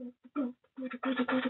Thank you.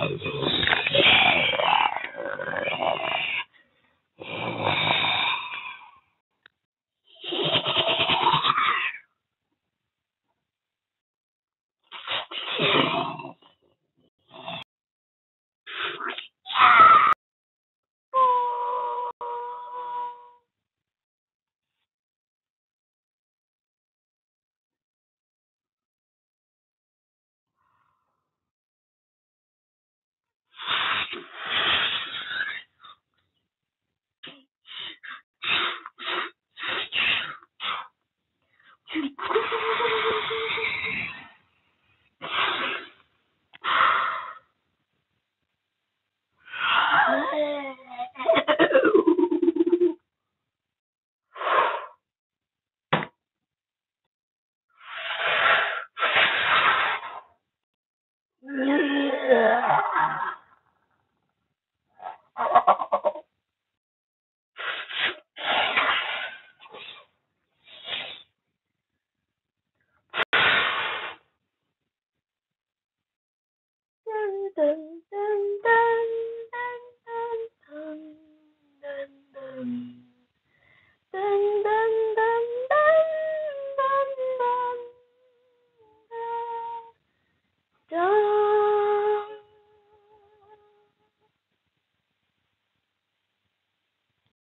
others Yeah.